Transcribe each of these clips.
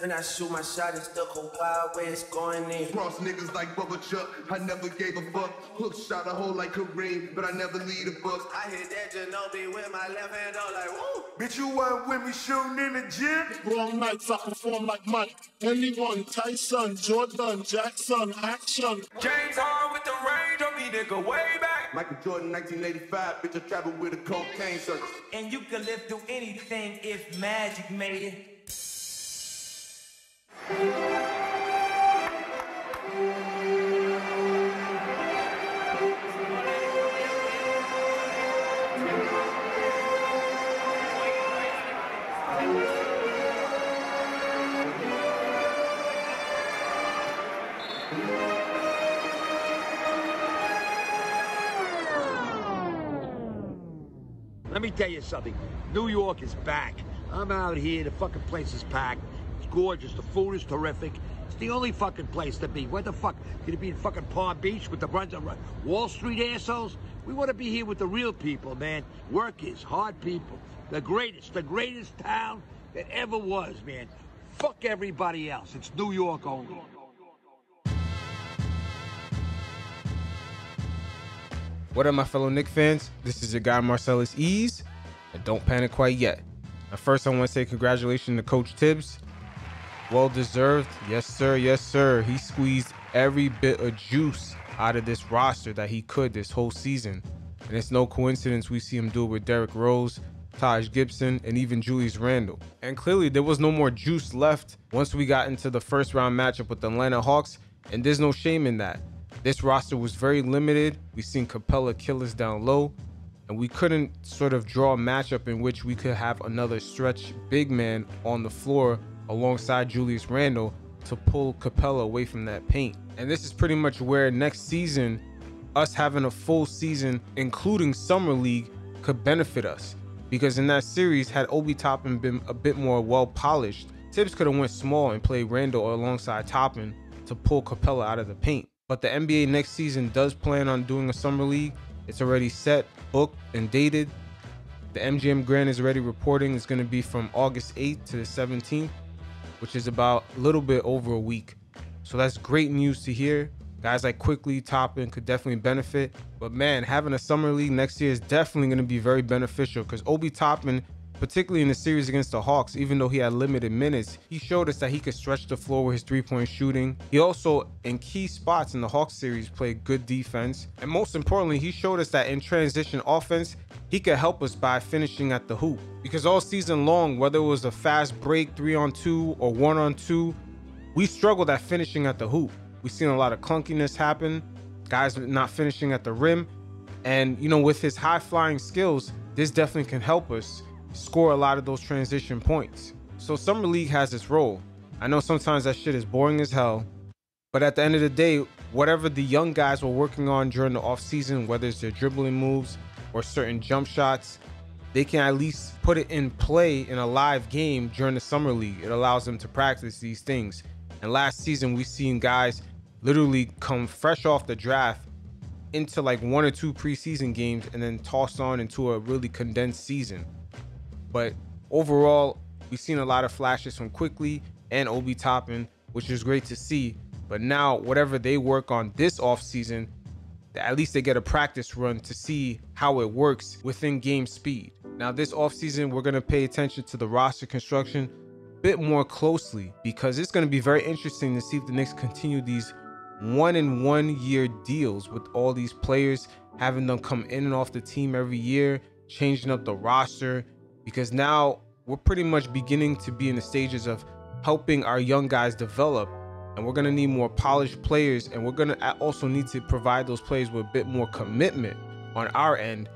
Then I shoot my shot, it's the whole wild way it's going in. Cross niggas like Bubba Chuck, I never gave a fuck. Hook shot a hole like Kareem, but I never lead a buck. I hit that Ginobili with my left hand, I'm like, woo! Bitch, you weren't with me shooting in the gym? Wrong nights, I perform like Mike. Anyone, Tyson, Jordan, Jackson, action. James Harden with the range on me, nigga, way back. Michael Jordan, 1985, bitch, I traveled with a cocaine circus. And you could live through anything if magic made it. Let me tell you something. New York is back. I'm out here. The fucking place is packed. Gorgeous. The food is terrific. It's the only fucking place to be. Where the fuck? Gonna be in fucking Palm Beach with the bunch of Wall Street assholes? We want to be here with the real people, man. Workers, hard people. The greatest, the greatest town that ever was, man. Fuck everybody else. It's New York only. What up, my fellow Knick fans? This is your guy Marcellus Ease, and don't panic quite yet. Now, first, I want to say congratulations to Coach Thibs. Well deserved. Yes, sir. Yes, sir. He squeezed every bit of juice out of this roster that he could this whole season. And it's no coincidence we see him do it with Derrick Rose, Taj Gibson, and even Julius Randle. And clearly, there was no more juice left once we got into the first round matchup with the Atlanta Hawks, and there's no shame in that. This roster was very limited. We've seen Capela kill us down low, and we couldn't sort of draw a matchup in which we could have another stretch big man on the floor alongside Julius Randle to pull Capela away from that paint. And this is pretty much where next season, us having a full season, including Summer League, could benefit us. Because in that series, had Obi Toppin been a bit more well polished, Thibs could have went small and played Randle alongside Toppin to pull Capela out of the paint. But the NBA next season does plan on doing a summer league. It's already set, booked, and dated. The MGM Grand is already reporting it's going to be from August 8th to the 17th, which is about a little bit over a week. So that's great news to hear. Guys like Quickley, Toppin could definitely benefit. But man, having a summer league next year is definitely going to be very beneficial because Obi Toppin particularly in the series against the Hawks, even though he had limited minutes, he showed us that he could stretch the floor with his three point shooting. He also, in key spots in the Hawks series, played good defense. And most importantly, he showed us that in transition offense, he could help us by finishing at the hoop. Because all season long, whether it was a fast break, three on two, or one on two, we struggled at finishing at the hoop. We've seen a lot of clunkiness happen, guys not finishing at the rim. And, you know, with his high flying skills, this definitely can help us score a lot of those transition points. So Summer League has its role. I know sometimes that shit is boring as hell, but at the end of the day, whatever the young guys were working on during the offseason, whether it's their dribbling moves or certain jump shots, they can at least put it in play in a live game during the summer league. It allows them to practice these things. And last season, we've seen guys literally come fresh off the draft into like one or two preseason games and then tossed on into a really condensed season. But overall, we've seen a lot of flashes from Quickley and Obi Toppin, which is great to see. But now, whatever they work on this offseason, at least they get a practice run to see how it works within game speed. Now, this offseason, we're going to pay attention to the roster construction a bit more closely because it's going to be very interesting to see if the Knicks continue these one in one year deals with all these players, having them come in and off the team every year, changing up the roster, because now we're pretty much beginning to be in the stages of helping our young guys develop and we're going to need more polished players and we're going to also need to provide those players with a bit more commitment on our end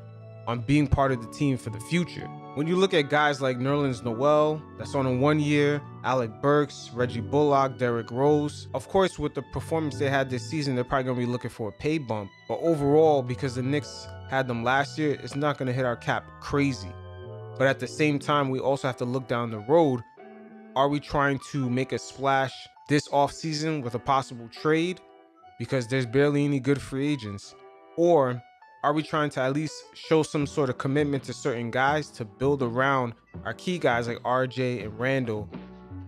on being part of the team for the future. When you look at guys like Nerlens Noel, that's on a one year, Alec Burks, Reggie Bullock, Derrick Rose, of course, with the performance they had this season, they're probably going to be looking for a pay bump. But overall, because the Knicks had them last year, it's not going to hit our cap crazy. But at the same time, we also have to look down the road. Are we trying to make a splash this offseason with a possible trade? Because there's barely any good free agents. Or are we trying to at least show some sort of commitment to certain guys to build around our key guys like RJ and Randle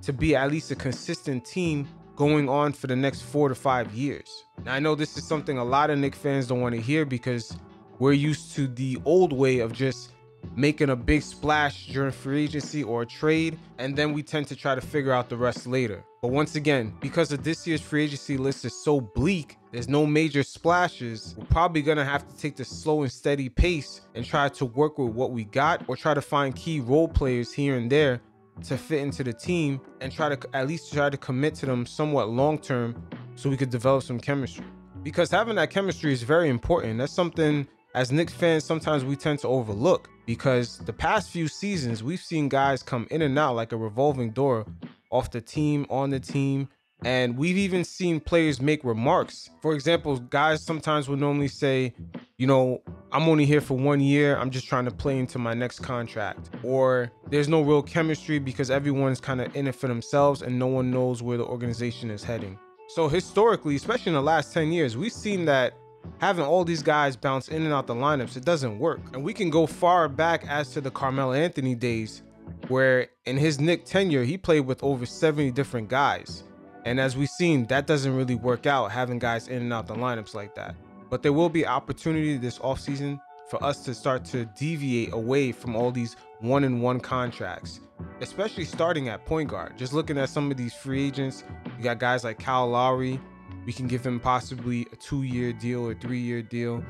to be at least a consistent team going on for the next four to five years. Now, I know this is something a lot of Knick fans don't want to hear because we're used to the old way of just making a big splash during free agency or a trade, and then we tend to try to figure out the rest later. But once again, because of this year's free agency list is so bleak, there's no major splashes, we're probably gonna have to take the slow and steady pace and try to work with what we got or try to find key role players here and there to fit into the team and try to at least try to commit to them somewhat long term so we could develop some chemistry. Because having that chemistry is very important. That's something as Knicks fans sometimes we tend to overlook because the past few seasons we've seen guys come in and out like a revolving door off the team, on the team, and we've even seen players make remarks. For example, guys sometimes will normally say, you know, I'm only here for one year. I'm just trying to play into my next contract. Or there's no real chemistry because everyone's kind of in it for themselves and no one knows where the organization is heading. So historically, especially in the last 10 years, we've seen that having all these guys bounce in and out the lineups, it doesn't work. And we can go far back as to the Carmelo Anthony days, where in his Knick tenure, he played with over 70 different guys. And as we've seen, that doesn't really work out having guys in and out the lineups like that. But there will be opportunity this offseason for us to start to deviate away from all these one and one contracts, especially starting at point guard. Just looking at some of these free agents, you got guys like Kyle Lowry. We can give him possibly a two year deal or three year deal.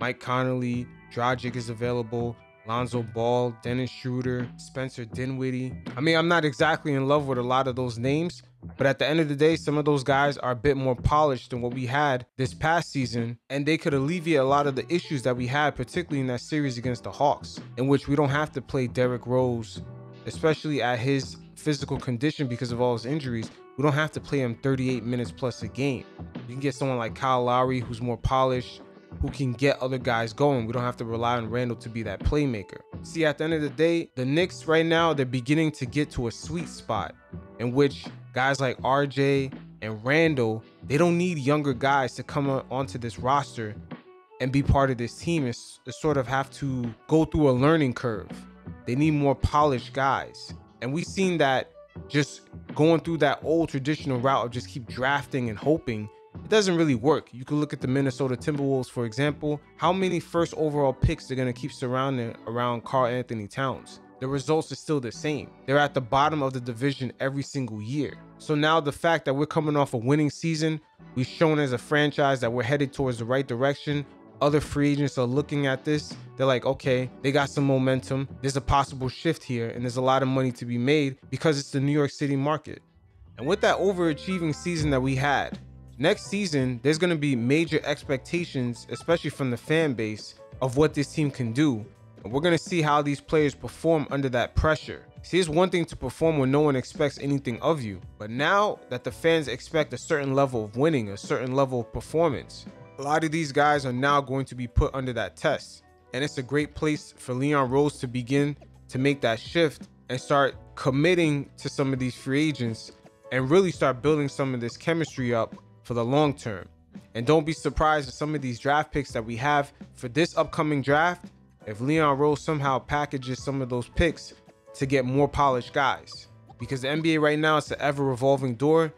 Mike Conley, Dragic is available. Lonzo Ball, Dennis Schroeder, Spencer Dinwiddie. I mean, I'm not exactly in love with a lot of those names, but at the end of the day, some of those guys are a bit more polished than what we had this past season, and they could alleviate a lot of the issues that we had, particularly in that series against the Hawks, in which we don't have to play Derrick Rose, especially at his physical condition because of all his injuries. We don't have to play him 38 minutes plus a game. You can get someone like Kyle Lowry who's more polished, who can get other guys going. We don't have to rely on Randle to be that playmaker. See, at the end of the day, the Knicks right now, they're beginning to get to a sweet spot in which guys like RJ and Randle, they don't need younger guys to come onto this roster and be part of this team. It's sort of have to go through a learning curve. They need more polished guys. And we've seen that just going through that old traditional route of just keep drafting and hoping it doesn't really work. You can look at the Minnesota Timberwolves, for example. How many first overall picks they're going to keep surrounding around Karl-Anthony Towns? The results are still the same. They're at the bottom of the division every single year. So now the fact that we're coming off a winning season, we've shown as a franchise that we're headed towards the right direction. Other free agents are looking at this. They're like, okay, they got some momentum. There's a possible shift here, and there's a lot of money to be made because it's the New York City market. And with that overachieving season that we had, Next season, there's going to be major expectations, especially from the fan base, of what this team can do. And we're going to see how these players perform under that pressure. See, it's one thing to perform when no one expects anything of you, but now that the fans expect a certain level of winning, a certain level of performance, a lot of these guys are now going to be put under that test. And it's a great place for Leon Rose to begin to make that shift and start committing to some of these free agents and really start building some of this chemistry up for the long term. And don't be surprised if some of these draft picks that we have for this upcoming draft, if Leon Rose somehow packages some of those picks to get more polished guys. Because the NBA right now is an ever revolving door.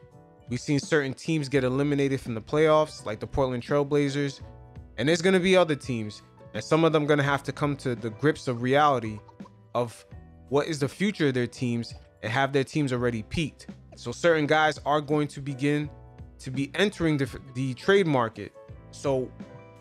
We've seen certain teams get eliminated from the playoffs, like the Portland Trailblazers. And there's going to be other teams. And some of them going to have to come to the grips of reality of what is the future of their teams and have their teams already peaked. So certain guys are going to begin to be entering the, the trade market. So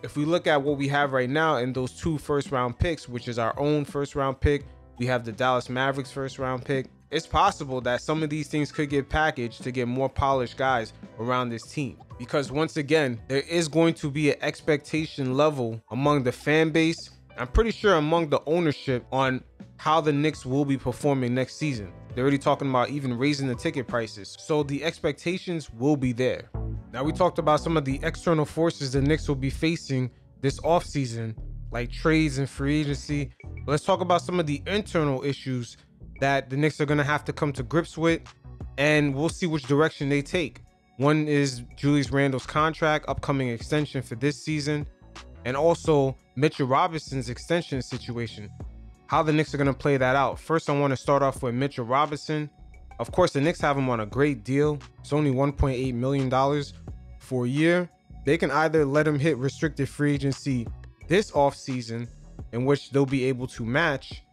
if we look at what we have right now in those two first round picks, which is our own first round pick, we have the Dallas Mavericks first round pick. It's possible that some of these things could get packaged to get more polished guys around this team. Because once again, there is going to be an expectation level among the fan base. I'm pretty sure among the ownership on how the Knicks will be performing next season. They're already talking about even raising the ticket prices. So the expectations will be there. Now we talked about some of the external forces the Knicks will be facing this offseason, like trades and free agency. Let's talk about some of the internal issues that the Knicks are going to have to come to grips with, and we'll see which direction they take. One is Julius Randle's contract, upcoming extension for this season, and also Mitchell Robinson's extension situation how the Knicks are going to play that out. First, I want to start off with Mitchell Robinson. Of course, the Knicks have him on a great deal. It's only $1.8 million for a year. They can either let him hit restricted free agency this offseason, in which they'll be able to match.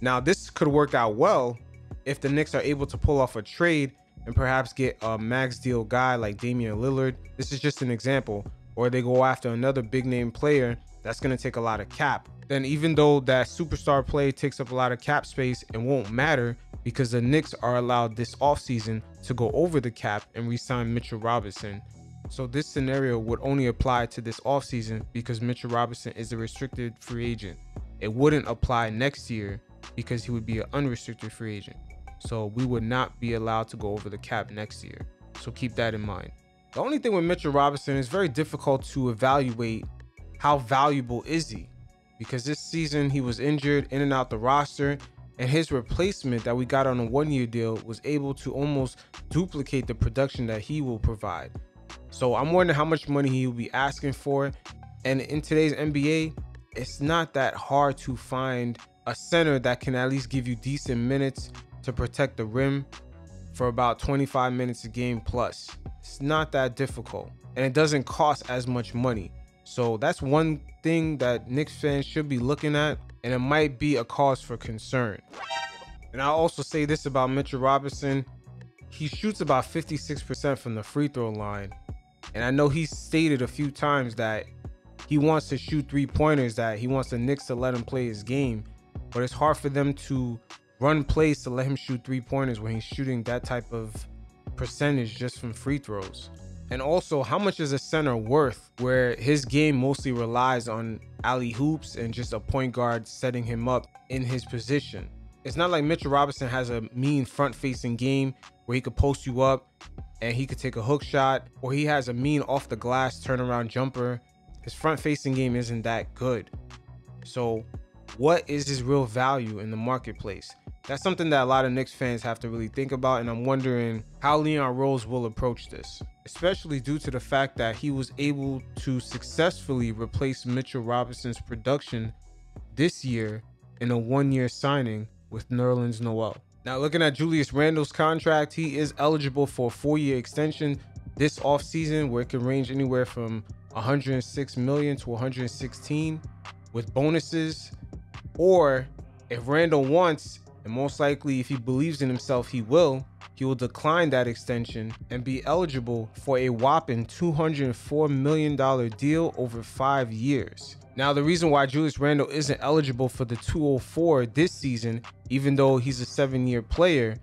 Now, this could work out well if the Knicks are able to pull off a trade and perhaps get a max deal guy like Damian Lillard. This is just an example. Or they go after another big name player that's going to take a lot of cap. Then, even though that superstar play takes up a lot of cap space, and won't matter because the Knicks are allowed this offseason to go over the cap and re-sign Mitchell Robinson. So this scenario would only apply to this offseason because Mitchell Robinson is a restricted free agent. It wouldn't apply next year because he would be an unrestricted free agent. So we would not be allowed to go over the cap next year. So keep that in mind. The only thing with Mitchell Robinson is very difficult to evaluate how valuable is he because this season he was injured in and out the roster and his replacement that we got on a one year deal was able to almost duplicate the production that he will provide. So I'm wondering how much money he will be asking for. And in today's NBA, it's not that hard to find a center that can at least give you decent minutes to protect the rim for about 25 minutes a game plus. It's not that difficult and it doesn't cost as much money. So that's one thing that Knicks fans should be looking at and it might be a cause for concern. And I'll also say this about Mitchell Robinson. He shoots about 56% from the free throw line. And I know he's stated a few times that he wants to shoot three pointers, that he wants the Knicks to let him play his game. But it's hard for them to run plays to let him shoot three pointers when he's shooting that type of percentage just from free throws. And also, how much is a center worth where his game mostly relies on alley-oops and just a point guard setting him up in his position? It's not like Mitchell Robinson has a mean front facing game where he could post you up and he could take a hook shot, or he has a mean off the glass turnaround jumper. His front facing game isn't that good. So, what is his real value in the marketplace? That's something that a lot of Knicks fans have to really think about, and I'm wondering how Leon Rose will approach this, especially due to the fact that he was able to successfully replace Mitchell Robinson's production this year in a one year signing with Nerlens Noel. Now, looking at Julius Randle's contract, he is eligible for a four year extension this offseason where it can range anywhere from 106 million to 116 with bonuses. Or if Randle wants, and most likely if he believes in himself, he will, he will decline that extension and be eligible for a whopping $204 million deal over five years. Now, the reason why Julius Randle isn't eligible for the 204 this season, even though he's a seven year player,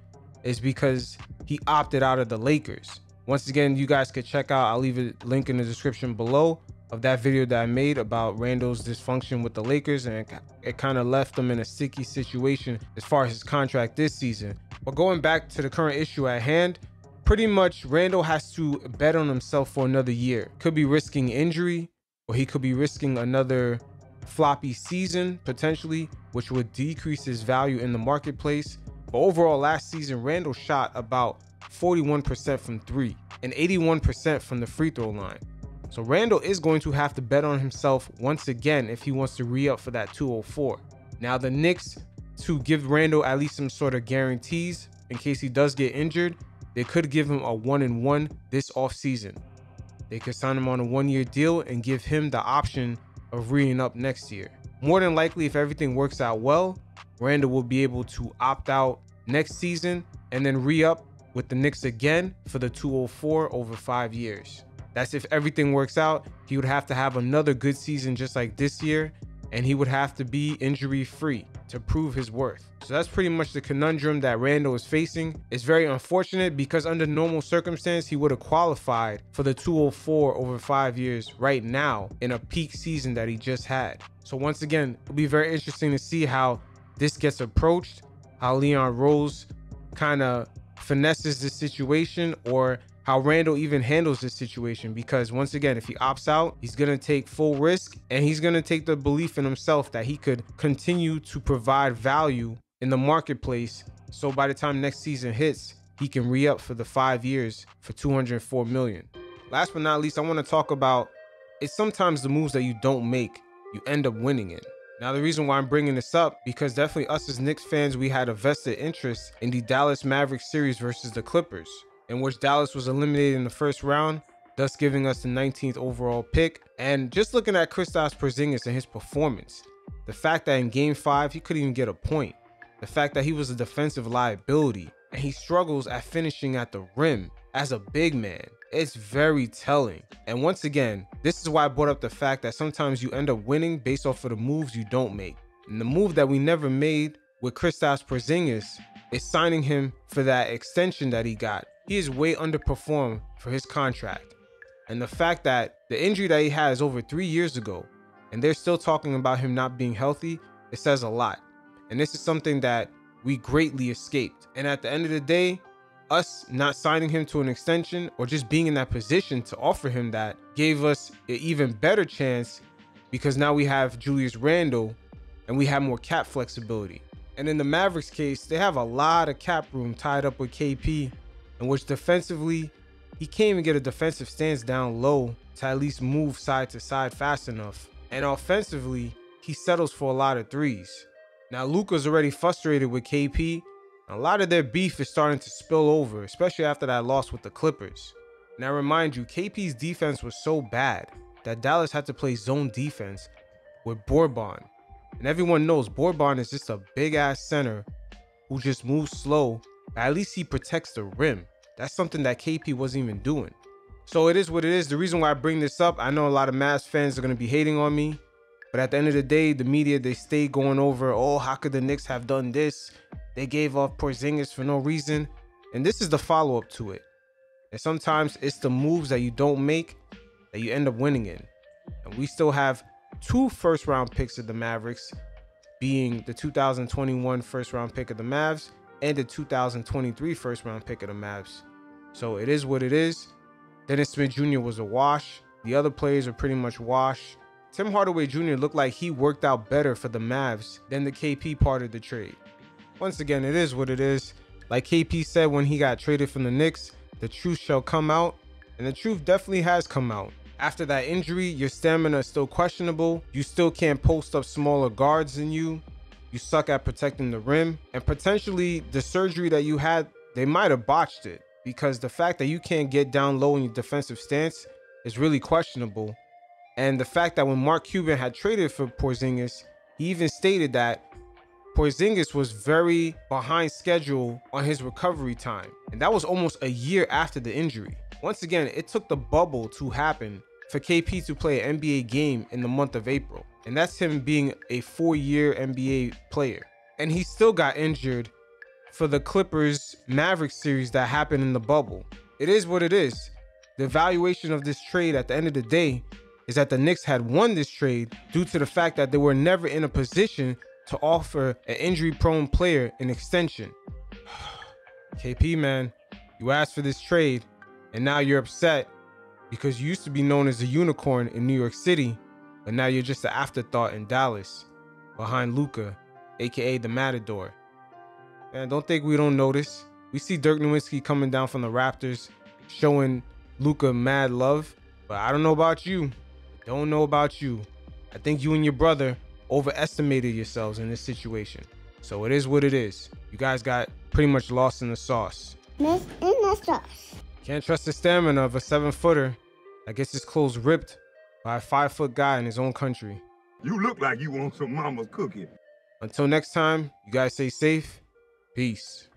is because he opted out of the Lakers. Once again, you guys could check out, I'll leave a link in the description below of that video that I made about Randle's dysfunction with the Lakers, and it, it kind of left him in a sticky situation as far as his contract this season. But going back to the current issue at hand, pretty much Randle has to bet on himself for another year. Could be risking injury, or he could be risking another floppy season potentially, which would decrease his value in the marketplace. But overall, last season, Randle shot about 41% from three and 81% from the free throw line. So Randle is going to have to bet on himself once again if he wants to re up for that 204. Now, the Knicks, to give Randle at least some sort of guarantees in case he does get injured, they could give him a one and one this offseason. They could sign him on a one year deal and give him the option of re up next year. More than likely, if everything works out well, Randle will be able to opt out next season and then re up with the Knicks again for the 204 over five years. That's if everything works out. He would have to have another good season just like this year, and he would have to be injury free to prove his worth. So that's pretty much the conundrum that Randle is facing. It's very unfortunate because under normal circumstance, he would have qualified for the 204 over five years right now in a peak season that he just had. So once again, it'll be very interesting to see how this gets approached, how Leon Rose kind of finesses the situation or how Randle even handles this situation because once again, if he opts out, he's going to take full risk and he's going to take the belief in himself that he could continue to provide value in the marketplace. So by the time next season hits, he can re-up for the five years for 204 million. Last but not least, I want to talk about it's sometimes the moves that you don't make, you end up winning in. Now, the reason why I'm bringing this up, because definitely us as Knicks fans, we had a vested interest in the Dallas Mavericks series versus the Clippers, in which Dallas was eliminated in the first round, thus giving us the 19th overall pick. And just looking at Kristaps Porzingis and his performance, the fact that in game five, he couldn't even get a point, the fact that he was a defensive liability, and he struggles at finishing at the rim as a big man. It's very telling. And once again, this is why I brought up the fact that sometimes you end up winning based off of the moves you don't make. And the move that we never made with Kristaps Porzingis is signing him for that extension that he got. He is way underperformed for his contract. And the fact that the injury that he had is over three years ago, and they're still talking about him not being healthy, it says a lot. And this is something that we greatly escaped. And at the end of the day, us not signing him to an extension or just being in that position to offer him that gave us an even better chance because now we have Julius Randle and we have more cap flexibility. And in the Mavericks case, they have a lot of cap room tied up with KP, in which defensively, he can't even get a defensive stance down low to at least move side to side fast enough. And offensively, he settles for a lot of threes. Now, Luka's already frustrated with KP a lot of their beef is starting to spill over, especially after that loss with the Clippers. Now, remind you, KP's defense was so bad that Dallas had to play zone defense with Boban. And everyone knows Boban is just a big ass center who just moves slow, at least he protects the rim. That's something that KP wasn't even doing. So it is what it is. The reason why I bring this up, I know a lot of Mavs fans are going to be hating on me. But at the end of the day, the media, they stay going over, oh, how could the Knicks have done this? They gave off Porzingis for no reason. And this is the follow up to it. And sometimes it's the moves that you don't make that you end up winning in. And we still have two first round picks of the Mavericks, being the 2021 first round pick of the Mavs and the 2023 first round pick of the Mavs. So it is what it is. Dennis Smith Jr. was a wash. The other players are pretty much wash. Tim Hardaway Jr. looked like he worked out better for the Mavs than the KP part of the trade once again, it is what it is. Like KP said when he got traded from the Knicks, the truth shall come out. And the truth definitely has come out. After that injury, your stamina is still questionable. You still can't post up smaller guards than you. You suck at protecting the rim. And potentially the surgery that you had, they might have botched it. Because the fact that you can't get down low in your defensive stance is really questionable. And the fact that when Mark Cuban had traded for Porzingis, he even stated that Porzingis was very behind schedule on his recovery time, and that was almost a year after the injury. Once again, it took the bubble to happen for KP to play an NBA game in the month of April, and that's him being a four-year NBA player. And he still got injured for the Clippers Mavericks series that happened in the bubble. It is what it is. The valuation of this trade at the end of the day is that the Knicks had won this trade due to the fact that they were never in a position to offer an injury prone player an extension. KP, man, you asked for this trade, and now you're upset because you used to be known as a unicorn in New York City, but now you're just an afterthought in Dallas behind Luka, aka the Matador. And don't think we don't notice. We see Dirk Nowitzki coming down from the Raptors, showing Luka mad love, but I don't know about you. Don't know about you. I think you and your brother overestimated yourselves in this situation. So it is what it is. You guys got pretty much lost in the sauce. Miss in the sauce. Can't trust the stamina of a seven footer that gets his clothes ripped by a five foot guy in his own country. You look like you want some mama's cookie. Until next time, you guys stay safe. Peace.